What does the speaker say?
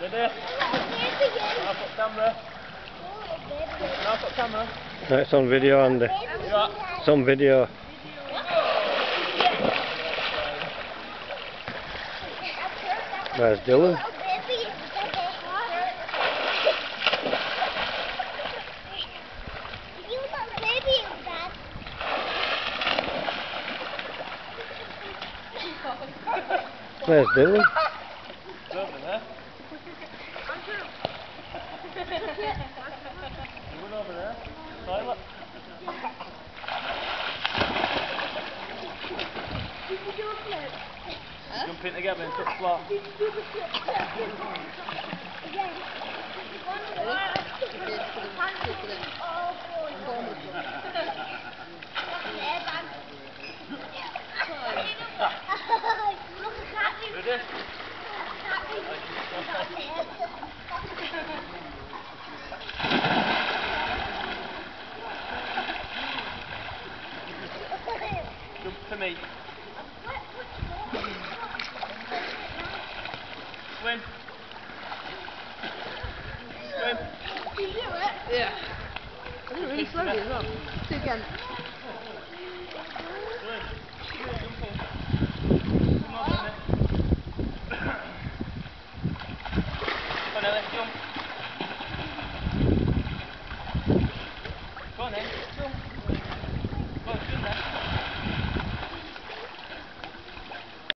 Put camera. Now put camera. No, it's on video, Andy. It's on video. Where's Dylan? Where's Dylan? It's over there. You went over there. Toilet. Jump in together and touch floor. Ready? Jump to me. Swim. Swim. Yeah. I did it really slowly as well. Do it again. Come on, Ellie, jump.